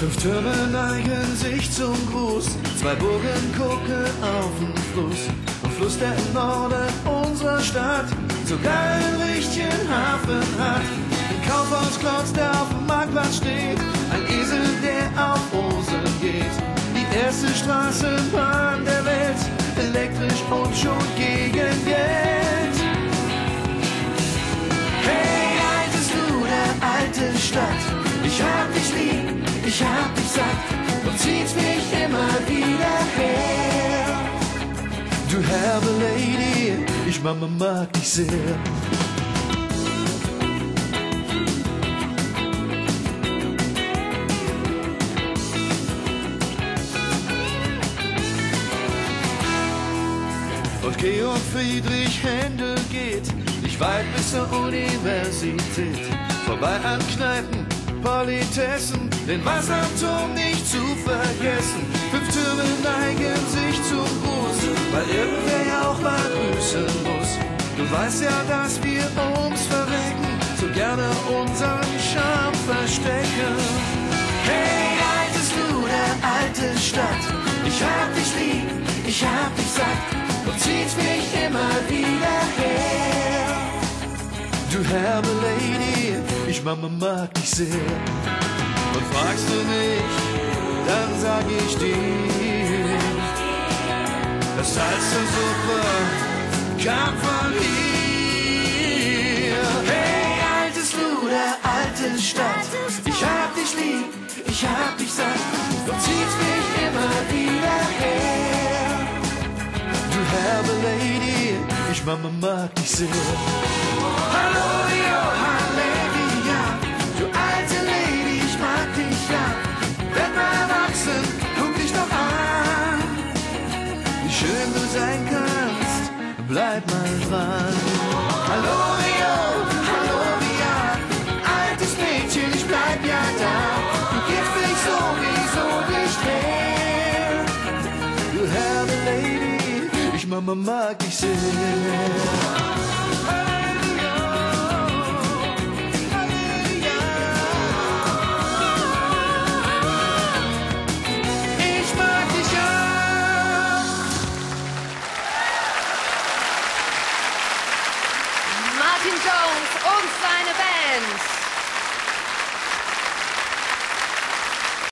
Türme neigen sich zum Gruß, zwei Burgen gucken auf den Fluss. Und Fluss, der im Norden unserer Stadt sogar einen richtigen Hafen hat. Ein Kaufhausklotz, der auf dem Marktplatz steht, ein Esel, der auf Rosen geht. Die erste Straßenbahn der Welt, elektrisch und schon gegen zieht mich immer wieder her. Du herbe Lady, ich Mama mag dich sehr. Und Georg Friedrich Händel geht nicht weit bis zur Universität. Vorbei an Kneipen, Politessen, den Wasserturm nicht zu vergessen. Fünf Türme neigen sich zum Gruß, weil irgendwer ja auch mal grüßen muss. Du weißt ja, dass wir ums Verrecken so gerne unseren Charme verstecken. Hey, altes Luder, alte Stadt, ich hab dich lieb, ich hab dich satt und zieht mich immer wieder her. Du herbe Lady, ich Mama mag dich sehr. Und fragst du mich, dann sag ich dir, das Salz der Suppe kam von hier. Hey, altes Luder, alte Stadt, ich hab dich lieb, ich hab dich satt und zieht mich immer wieder her. Du herbe Lady, ich Mama mag dich sehr. Hallo, bleib mal dran. Hallo, Rio, hallo, Ria, altes Mädchen, ich bleib ja da. Du gibst mich sowieso nicht her. Du herbe Lady, ich Mama mag dich sehr.